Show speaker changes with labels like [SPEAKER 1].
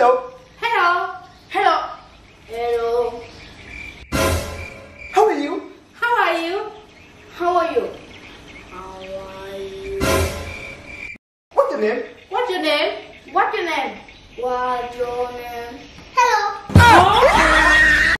[SPEAKER 1] Hello.
[SPEAKER 2] Hello. Hello.
[SPEAKER 3] Hello.
[SPEAKER 1] How are you?
[SPEAKER 2] How are you?
[SPEAKER 3] How are you? How are you?
[SPEAKER 1] What's your name?
[SPEAKER 2] What's your name? What's your name?
[SPEAKER 3] What's your name?